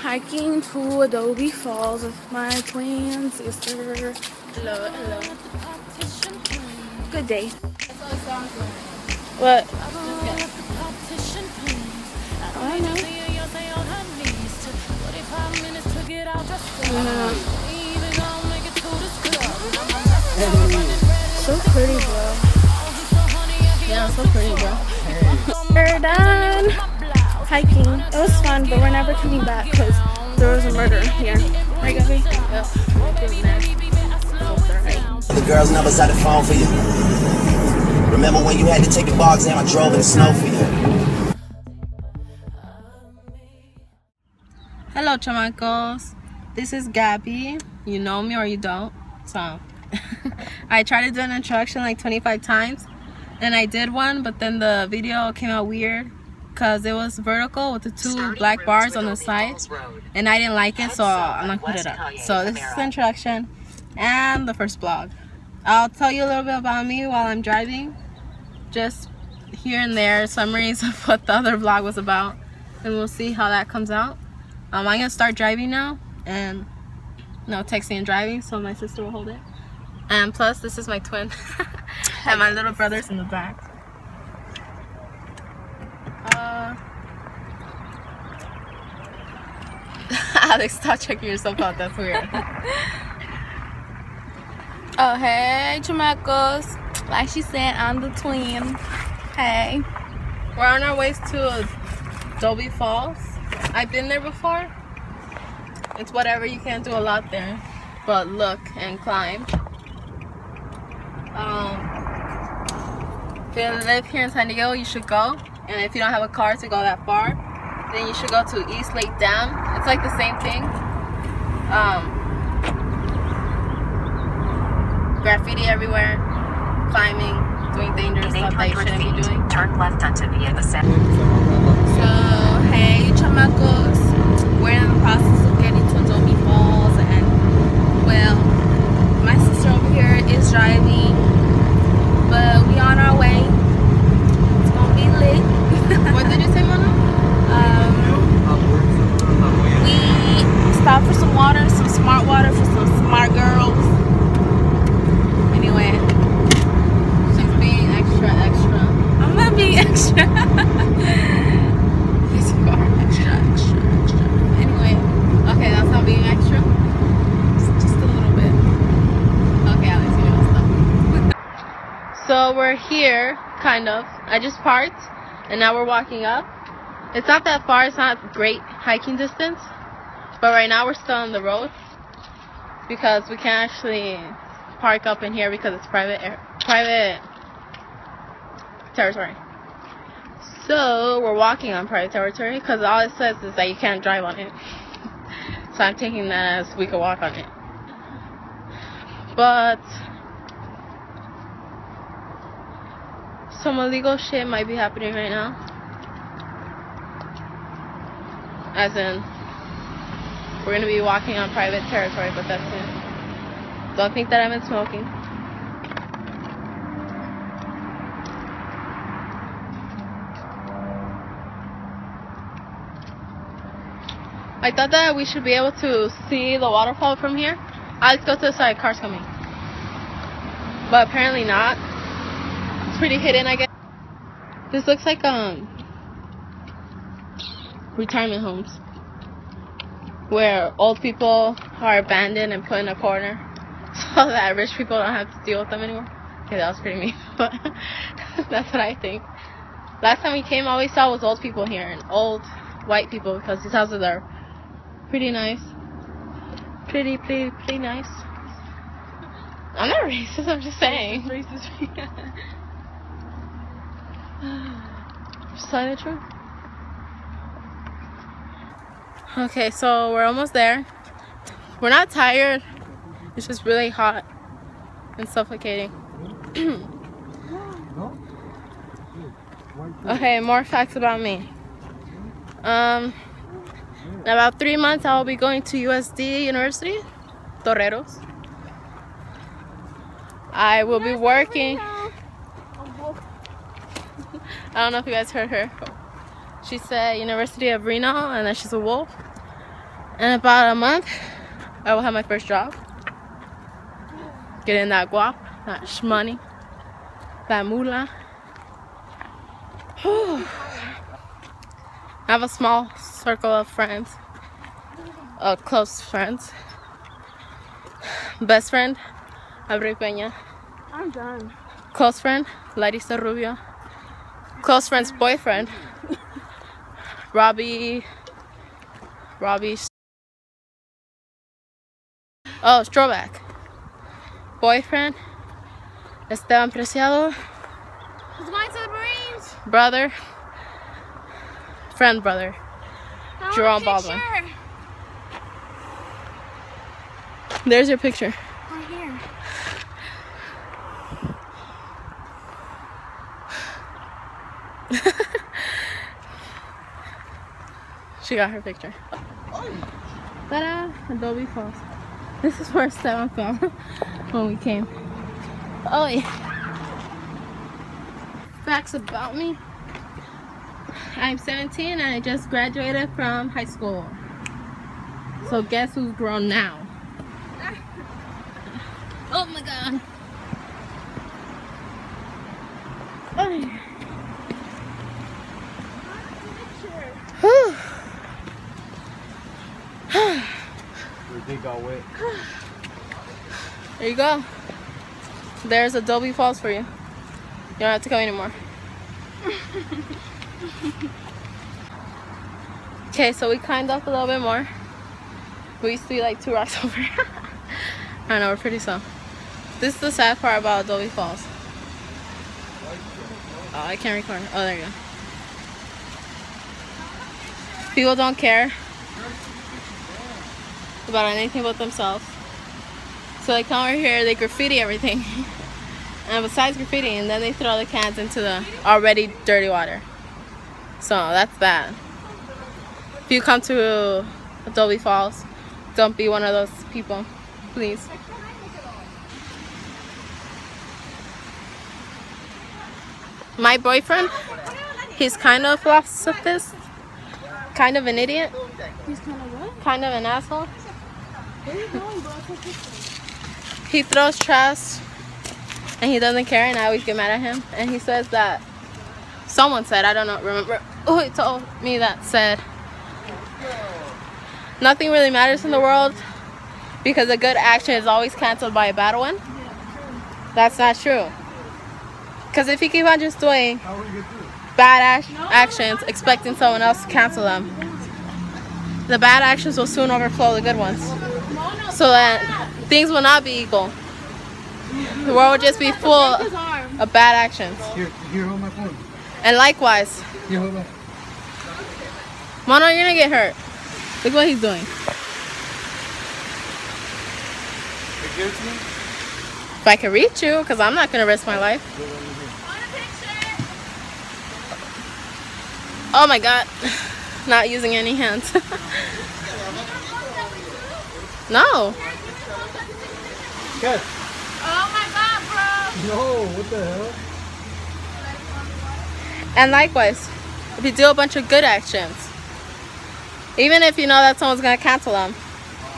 hiking to Adobe Falls with my twin sister. Hello, hello. Good day. What? I don't know. So pretty, bro. Yeah, so pretty, bro. We're done hiking. It was fun, but we're never coming back because there was a murder here. Right, Gaby? Yep. The girls' numbers on the phone for you. Remember when you had to take a bar exam? I drove in the snow for you. Hello, chamacos. This is Gaby. You know me or you don't. So, I tried to do an introduction like 25 times. And I did one, but then the video came out weird because it was vertical with the two black bars on the side. And I didn't like it, so I'm not gonna put it up. So this is the introduction and the first vlog. I'll tell you a little bit about me while I'm driving. Just here and there, summaries of what the other vlog was about. And we'll see how that comes out. Um, I'm gonna start driving now and no texting and driving, so my sister will hold it. And plus, this is my twin, and my little brother's in the back. Uh, Alex, stop checking yourself out. That's weird. Oh, hey, Chamacos. Like she said, I'm the twin. Hey. We're on our way to Adobe Falls. I've been there before. It's whatever, you can't do a lot there. But look and climb. Um, if you live here in San Diego, you should go. And if you don't have a car to go that far, then you should go to East Lake Dam. It's like the same thing. Um, graffiti everywhere, climbing, doing dangerous stuff that you shouldn't be doing. Turn left onto Via the Center. So, hey, chamacos. We're in the process of getting to Adobe Falls, and well, my sister over here is driving, but we on our way. It's gonna be lit. What did you say, Mona? um, we stopped for some water, some smart water for some smart girls. Anyway, She's being extra, extra. I'm not being extra. Yes, you are. Extra, extra, extra. anyway, Okay, that's not being extra. just a little bit. Okay, Alex, you know stuff. So we're here, kind of. I just parked, and now we're walking up. It's not that far. It's not great hiking distance, but right now we're still on the road because we can't actually park up in here because it's private air, private territory. So we're walking on private territory because all it says is that you can't drive on it. So I'm taking that as we can walk on it. But some illegal shit might be happening right now. As in, we're gonna be walking on private territory, but that's it. Don't think that I've been smoking. I thought that we should be able to see the waterfall from here. Alex, go to the side. Car's coming. But apparently not. Pretty hidden, I guess. This looks like um retirement homes where old people are abandoned and put in a corner so that rich people don't have to deal with them anymore. Okay, that was pretty mean, but that's what I think. Last time we came, all we saw was old people here and old white people because these houses are pretty nice. Pretty, pretty, pretty nice. I'm not racist, I'm just saying. Racist. Telling. Okay, so we're almost there. We're not tired. It's just really hot and suffocating. okay, more facts about me. Um, in about three months, I will be going to USD University, Toreros. I will be working. I don't know if you guys heard her. She's at University of Reno and then she's a wolf. In about a month, I will have my first job. Getting that guap, that shmoney, that moolah. Whew. I have a small circle of friends, uh, close friends. Best friend, Abril Peña. I'm done. Close friend, Larissa Rubio. Close friend's boyfriend, Robbie. Robbie. Oh, Stroback. Boyfriend, Esteban Preciado. Who's going to the Marines? Brother. Friend brother. Jerome Baldwin. There's your picture. She got her picture. Ta-da! Adobe Falls. This is where Esteban fell when we came. Oh yeah. Facts about me. I'm 17 and I just graduated from high school. So guess who's grown now? Oh my god. Oh, yeah. Whew. Your dick got wet. There you go. There's Adobe Falls for you. You don't have to go anymore. okay, so we climbed up a little bit more. We used to be like two rocks over. I know, we're pretty slow. This is the sad part about Adobe Falls. Oh, I can't record. Oh, there you go. People don't care about anything but themselves. So they come over here, they graffiti everything. and besides graffiti, and then they throw the cans into the already dirty water. So that's bad. If you come to Adobe Falls, don't be one of those people, please. My boyfriend, he's kind of a philosophist, kind of an idiot, He's kind of what? kind of an asshole. He throws trash and he doesn't care and I always get mad at him. And he says that someone said I don't know remember who he told me that said nothing really matters in the world because a good action is always canceled by a bad one. That's not true. Because if you keep on just doing bad act- actions expecting someone else to cancel them the bad actions will soon overflow the good ones so that things will not be equal the world will just be full of bad actions Here, here, hold my phone. and likewise Here, hold my. mono you're gonna get hurt look what he's doing Hey, give it to me. if i can reach you because i'm not gonna risk my life oh my god not using any hands no Catch. Oh my god, bro. No, what the hell? And likewise, if you do a bunch of good actions, even if you know that someone's gonna cancel them,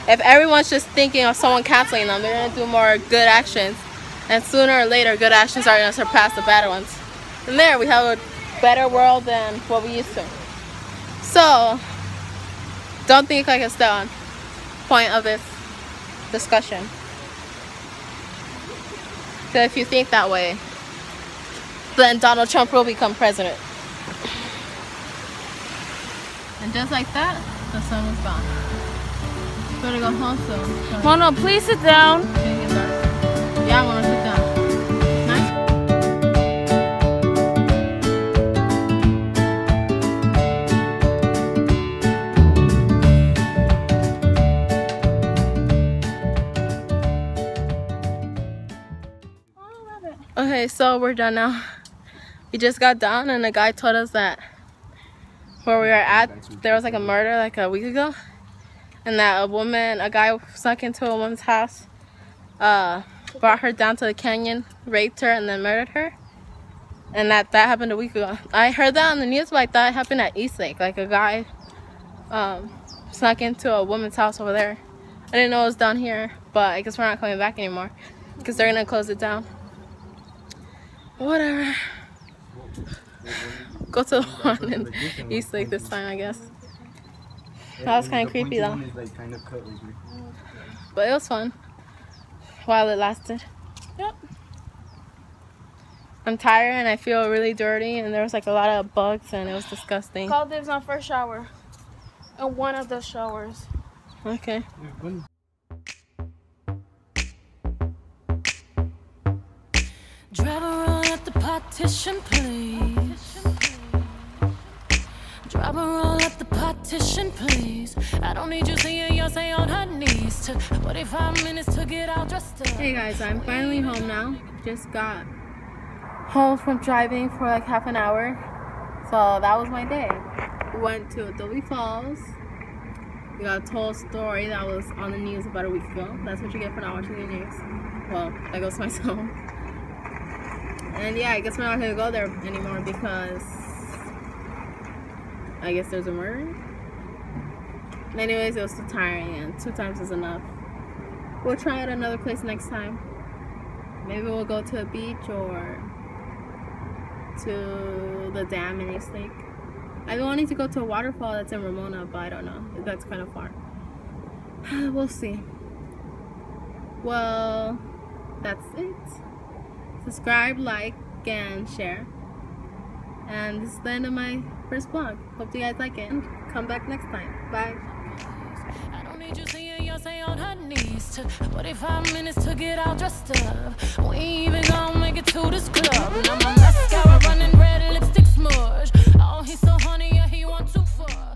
if everyone's just thinking of someone canceling them, they're gonna do more good actions, and sooner or later, good actions are gonna surpass the bad ones. And there, we have a better world than what we used to. So, don't think like a stone. Point of this discussion. So if you think that way, then Donald Trump will become president. And just like that, the sun was gone. Better go home soon. Mono, please sit down. Yeah, I want to sit down. Okay, so we're done now. We just got done, and the guy told us that where we were at, there was like a murder like a week ago, and that a woman, a guy snuck into a woman's house, uh, brought her down to the canyon, raped her, and then murdered her. And that that happened a week ago. I heard that on the news, but I thought it happened at East Lake. Like a guy um, snuck into a woman's house over there. I didn't know it was down here, but I guess we're not coming back anymore because they're gonna close it down. Whatever. Go to the one in East Lake this time, I guess. That was kinda creepy, though. But it was fun while it lasted. Yep. I'm tired and I feel really dirty, and there was like a lot of bugs, and it was disgusting. Call dibs on first shower. And one of the showers. Okay. Partition, please. Drive around at the partition, please. I don't need you seeing Beyonce on her knees. Took 45 minutes to get all dressed up. Hey guys, I'm finally home now. Just got home from driving for like half an hour. So that was my day. Went to Adobe Falls. We got told a story that was on the news about a week ago. That's what you get for not watching the news. Well, that goes to myself. And yeah, I guess we're not gonna go there anymore because I guess there's a murder. Anyways, it was too tiring and two times is enough. We'll try out another place next time. Maybe we'll go to a beach or to the dam in East Lake. I've been wanting to go to a waterfall that's in Ramona, but I don't know. That's kind of far. we'll see. Well, that's it. Subscribe, like, and share. And this is the end of my first vlog. Hope you guys like it. Come back next time. Bye. I don't need you seeing on her knees. Took 45 minutes to get all dressed up. We even gonna make it to this club. Now my mascara running red, lipstick smudge. Oh, he's so honey, yeah, he to fuck.